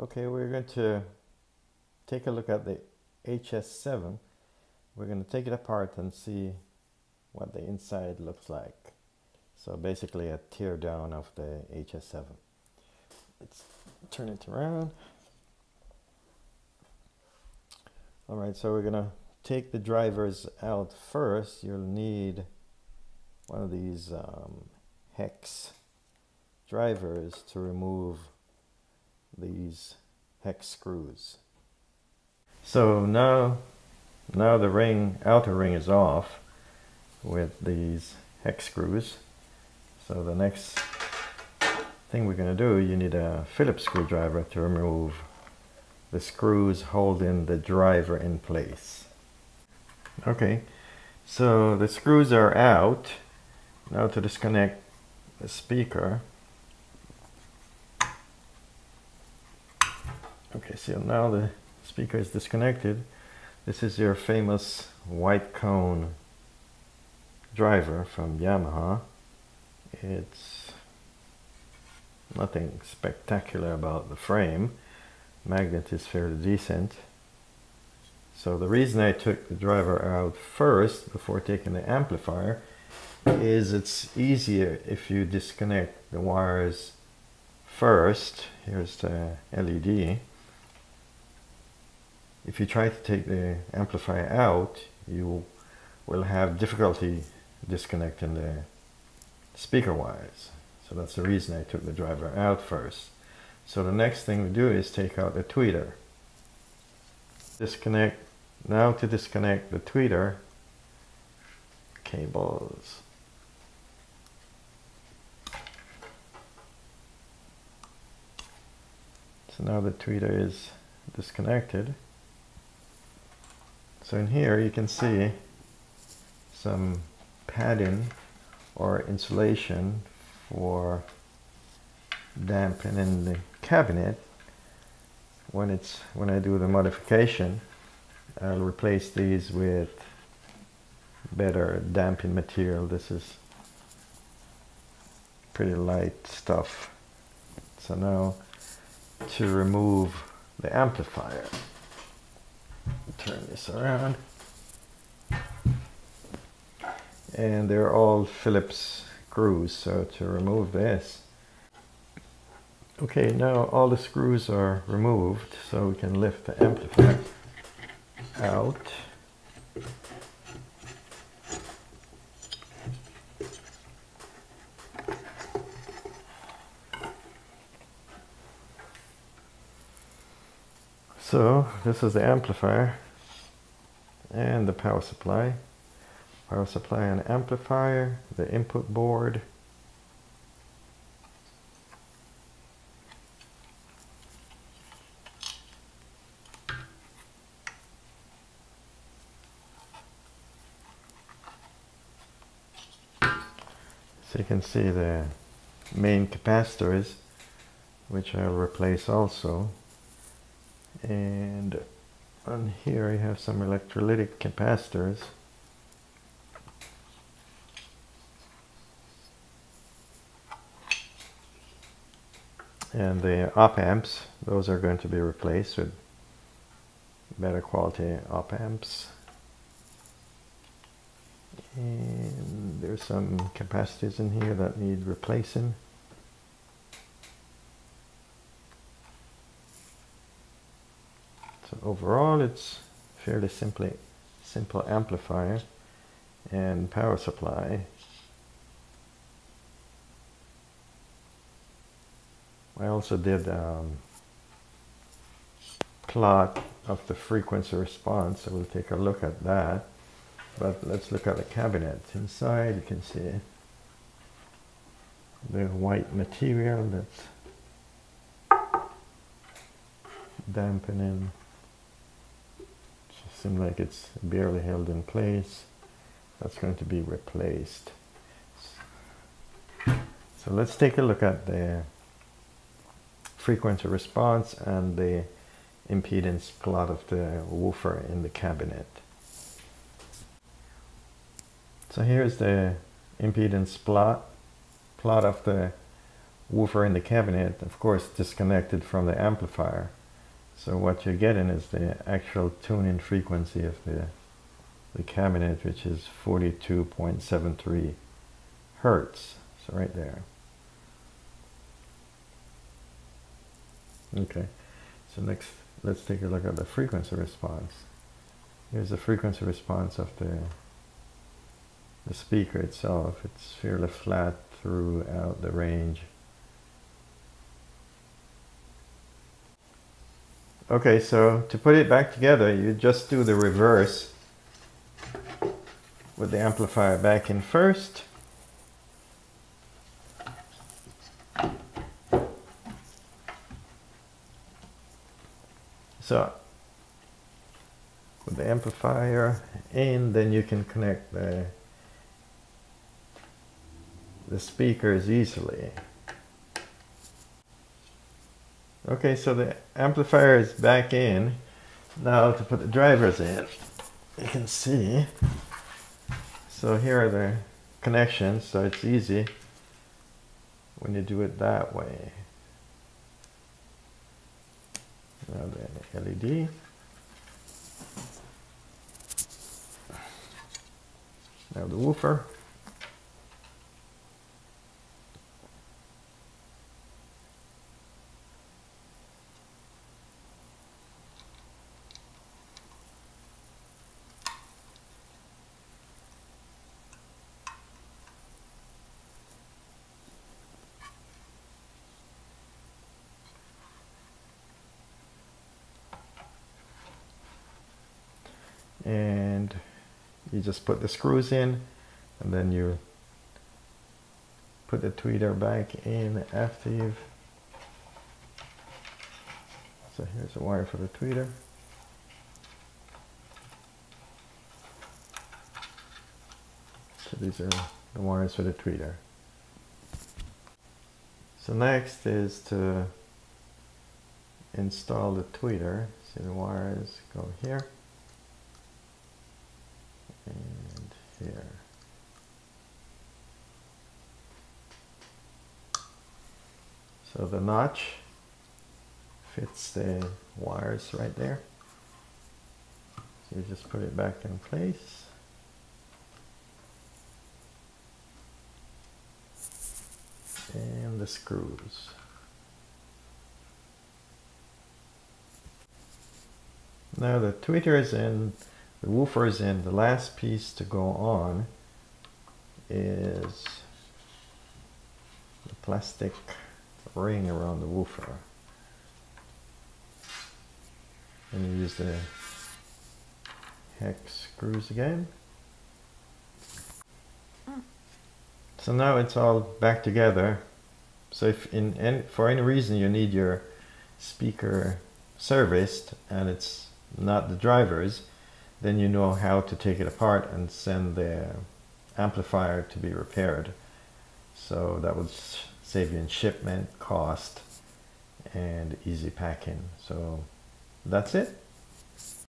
Okay, we're going to take a look at the HS7. We're going to take it apart and see what the inside looks like. So basically a tear down of the HS7. Let's turn it around. All right, so we're gonna take the drivers out first. You'll need one of these um, hex drivers to remove these hex screws. So now, now the ring, outer ring is off with these hex screws. So the next thing we're going to do, you need a Phillips screwdriver to remove the screws holding the driver in place. Okay, so the screws are out. Now to disconnect the speaker. Okay, so now the speaker is disconnected. This is your famous white cone driver from Yamaha. It's nothing spectacular about the frame. Magnet is fairly decent. So the reason I took the driver out first before taking the amplifier is it's easier if you disconnect the wires first. Here's the LED. If you try to take the amplifier out, you will have difficulty disconnecting the speaker wires. So that's the reason I took the driver out first. So the next thing we do is take out the tweeter. Disconnect, now to disconnect the tweeter cables. So now the tweeter is disconnected. So in here you can see some padding or insulation for dampening the cabinet. When it's when I do the modification I'll replace these with better damping material. This is pretty light stuff. So now to remove the amplifier turn this around. And they're all Phillips screws so to remove this. Okay now all the screws are removed so we can lift the amplifier out so this is the amplifier and the power supply power supply and amplifier, the input board, So you can see the main capacitors, which I'll replace also. And on here I have some electrolytic capacitors. and the op amps those are going to be replaced with better quality op amps and there's some capacitors in here that need replacing so overall it's fairly simply simple amplifier and power supply I also did um, plot of the frequency response, so we'll take a look at that. But let's look at the cabinet. Inside you can see the white material that's dampening. It seems like it's barely held in place. That's going to be replaced. So let's take a look at the frequency response and the impedance plot of the woofer in the cabinet. So here's the impedance plot, plot of the woofer in the cabinet, of course, disconnected from the amplifier. So what you're getting is the actual tuning frequency of the, the cabinet, which is 42.73 hertz. So right there. Okay, so next let's take a look at the frequency response. Here's the frequency response of the, the speaker itself. It's fairly flat throughout the range. Okay, so to put it back together, you just do the reverse with the amplifier back in first. So with the amplifier in, then you can connect the the speakers easily. Okay, so the amplifier is back in. Now to put the drivers in, you can see. So here are the connections, so it's easy when you do it that way. Now the LED. Now the woofer. You just put the screws in and then you put the tweeter back in after you've so here's a wire for the tweeter. So these are the wires for the tweeter. So next is to install the tweeter. See the wires go here and here. So the notch fits the wires right there. So you just put it back in place. And the screws. Now the tweeter is in the woofer is in. The last piece to go on is the plastic ring around the woofer. And you use the hex screws again. So now it's all back together. So if in any, for any reason you need your speaker serviced and it's not the drivers, then you know how to take it apart and send the amplifier to be repaired. So that would save you in shipment, cost, and easy packing. So that's it.